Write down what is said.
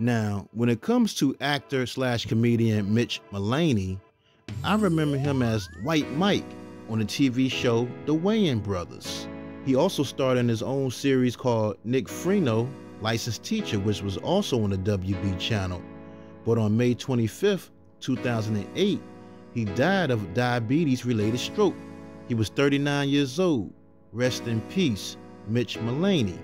Now, when it comes to actor slash comedian Mitch Mullany, I remember him as White Mike on the TV show The Wayans Brothers. He also starred in his own series called Nick Freno, Licensed Teacher, which was also on the WB channel. But on May 25th, 2008, he died of diabetes related stroke. He was 39 years old. Rest in peace, Mitch Mullany.